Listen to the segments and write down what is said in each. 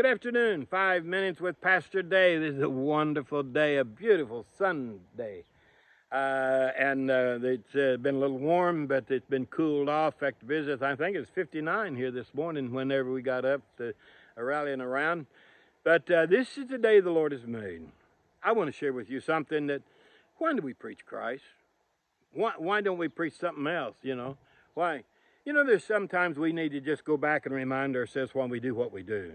Good afternoon. Five minutes with Pastor Day. This is a wonderful day, a beautiful Sunday. Uh, and uh, it's uh, been a little warm, but it's been cooled off. Fact, visits, I think it's 59 here this morning whenever we got up to uh, rallying around. But uh, this is the day the Lord has made. I want to share with you something that, why do we preach Christ? Why, why don't we preach something else, you know? Why? You know, there's sometimes we need to just go back and remind ourselves why we do what we do.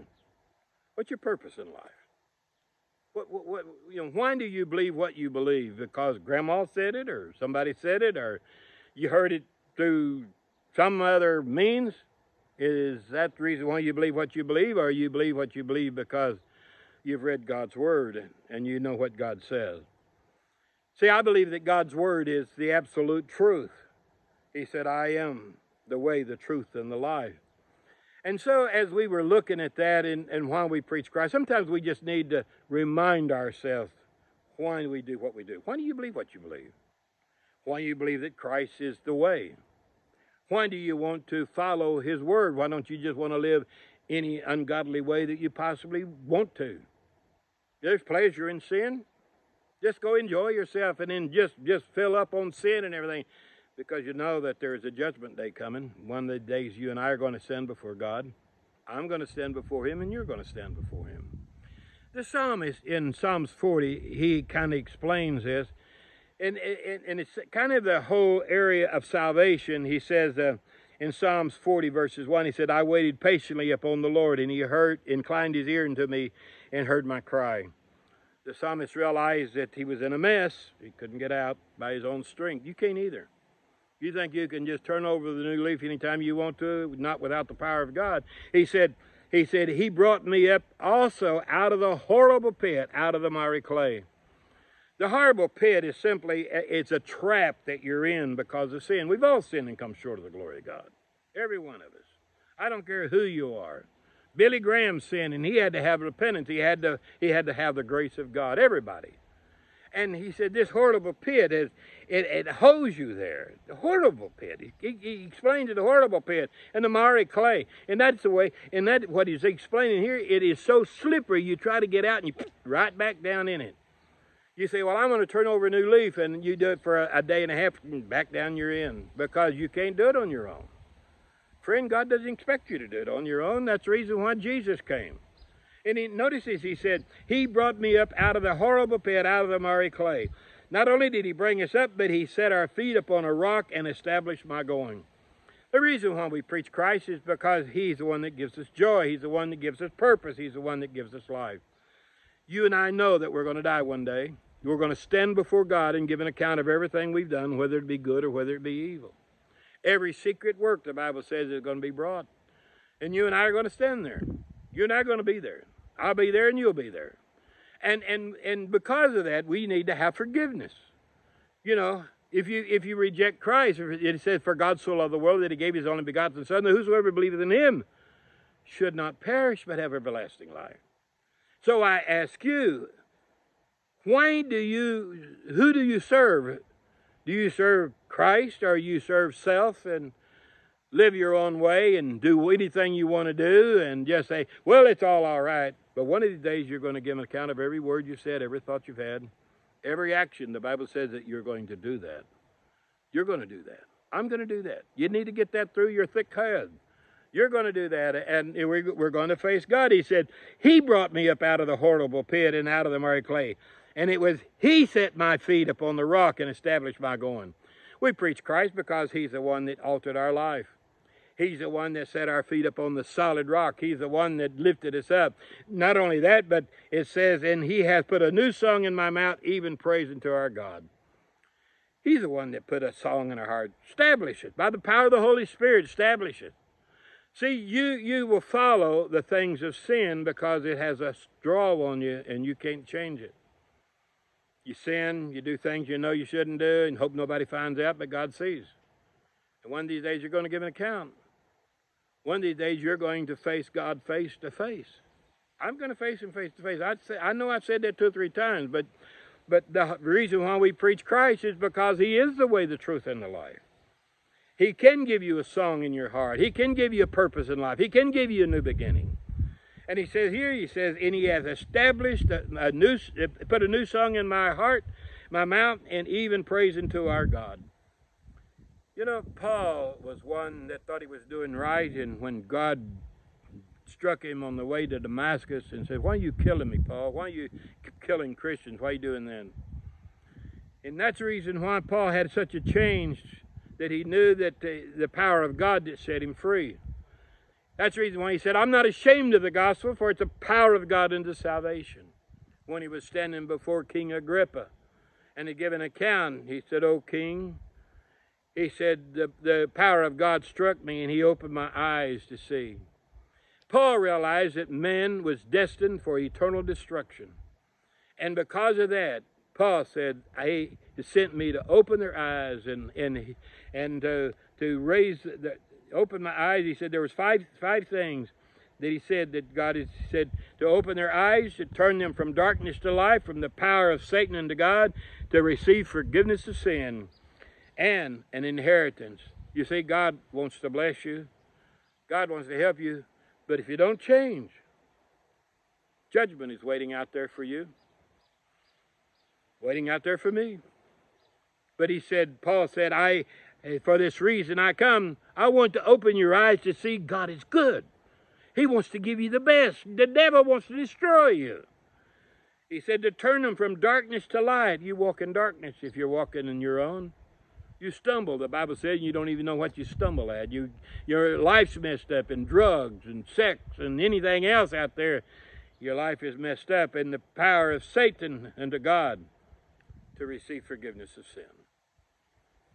What's your purpose in life? What, what, what, you know, why do you believe what you believe? Because grandma said it, or somebody said it, or you heard it through some other means? Is that the reason why you believe what you believe, or you believe what you believe because you've read God's Word and you know what God says? See, I believe that God's Word is the absolute truth. He said, I am the way, the truth, and the life. And so, as we were looking at that and, and why we preach Christ, sometimes we just need to remind ourselves why do we do what we do. Why do you believe what you believe? Why do you believe that Christ is the way? Why do you want to follow His Word? Why don't you just want to live any ungodly way that you possibly want to? There's pleasure in sin. Just go enjoy yourself and then just, just fill up on sin and everything because you know that there is a judgment day coming. One of the days you and I are going to stand before God. I'm going to stand before Him, and you're going to stand before Him. The psalmist in Psalms 40, he kind of explains this, and, and, and it's kind of the whole area of salvation. He says uh, in Psalms 40, verses 1, he said, I waited patiently upon the Lord, and he heard, inclined his ear unto me, and heard my cry. The psalmist realized that he was in a mess. He couldn't get out by his own strength. You can't either. You think you can just turn over the new leaf anytime you want to, not without the power of God. He said, he said, He brought me up also out of the horrible pit, out of the miry clay. The horrible pit is simply, it's a trap that you're in because of sin. We've all sinned and come short of the glory of God. Every one of us. I don't care who you are. Billy Graham sinned and he had to have repentance. He had to, he had to have the grace of God. Everybody. And he said, this horrible pit is, it, it holds you there. The horrible pit. He, he, he explains the horrible pit and the miry clay. And that's the way, and that what he's explaining here, it is so slippery you try to get out and you right back down in it. You say, well, I'm going to turn over a new leaf, and you do it for a, a day and a half, and back down you're in because you can't do it on your own. Friend, God doesn't expect you to do it on your own. That's the reason why Jesus came. And he, notice this, he said, He brought me up out of the horrible pit, out of the miry clay. Not only did he bring us up, but he set our feet upon a rock and established my going. The reason why we preach Christ is because he's the one that gives us joy. He's the one that gives us purpose. He's the one that gives us life. You and I know that we're going to die one day. We're going to stand before God and give an account of everything we've done, whether it be good or whether it be evil. Every secret work, the Bible says, is going to be brought. And you and I are going to stand there. You and I going to be there. I'll be there and you'll be there. And and and because of that, we need to have forgiveness. You know, if you if you reject Christ, it says, "For God so loved the world that He gave His only begotten Son, that whosoever believeth in Him should not perish but have everlasting life." So I ask you, why do you? Who do you serve? Do you serve Christ or you serve self and live your own way and do anything you want to do and just say, "Well, it's all all right." But one of these days, you're going to give an account of every word you said, every thought you've had, every action. The Bible says that you're going to do that. You're going to do that. I'm going to do that. You need to get that through your thick head. You're going to do that, and we're going to face God. He said, He brought me up out of the horrible pit and out of the miry clay. And it was He set my feet upon the rock and established my going. We preach Christ because He's the one that altered our life. He's the one that set our feet upon the solid rock. He's the one that lifted us up. Not only that, but it says, and he has put a new song in my mouth, even praise unto our God. He's the one that put a song in our heart. Establish it. By the power of the Holy Spirit, establish it. See, you, you will follow the things of sin because it has a draw on you and you can't change it. You sin, you do things you know you shouldn't do and hope nobody finds out, but God sees. And one of these days you're going to give an account. One of these days you're going to face God face to face. I'm going to face him face to face. I say, I know I've said that two or three times, but but the reason why we preach Christ is because he is the way, the truth, and the life. He can give you a song in your heart. He can give you a purpose in life. He can give you a new beginning. And he says here, he says, and he has established a, a new, put a new song in my heart, my mouth, and even praise unto our God. You know, Paul was one that thought he was doing right, and when God struck him on the way to Damascus and said, Why are you killing me, Paul? Why are you killing Christians? Why are you doing that? And that's the reason why Paul had such a change that he knew that the, the power of God that set him free. That's the reason why he said, I'm not ashamed of the gospel, for it's the power of God unto salvation. When he was standing before King Agrippa and he gave an account, he said, O king, he said, the, the power of God struck me and he opened my eyes to see. Paul realized that man was destined for eternal destruction. And because of that, Paul said, He sent me to open their eyes and and and to to raise the, open my eyes. He said there was five five things that he said that God has said to open their eyes, to turn them from darkness to light, from the power of Satan unto God, to receive forgiveness of sin, and an inheritance. You see, God wants to bless you. God wants to help you. But if you don't change, judgment is waiting out there for you, waiting out there for me. But he said, Paul said, I, for this reason I come, I want to open your eyes to see God is good. He wants to give you the best. The devil wants to destroy you. He said to turn them from darkness to light. You walk in darkness if you're walking in your own. You stumble, the Bible says, you don't even know what you stumble at. You, your life's messed up in drugs and sex and anything else out there. Your life is messed up in the power of Satan and to God to receive forgiveness of sin.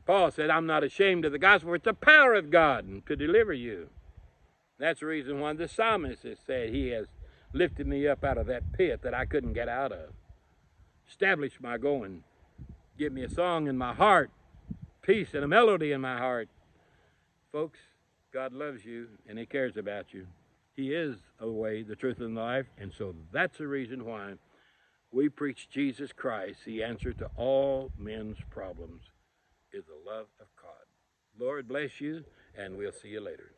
Paul said, I'm not ashamed of the gospel. It's the power of God to deliver you. That's the reason why the psalmist has said, He has lifted me up out of that pit that I couldn't get out of. Establish my going. Give me a song in my heart peace and a melody in my heart. Folks, God loves you and He cares about you. He is a way, the truth, and the life. And so that's the reason why we preach Jesus Christ. The answer to all men's problems is the love of God. Lord bless you, and we'll see you later.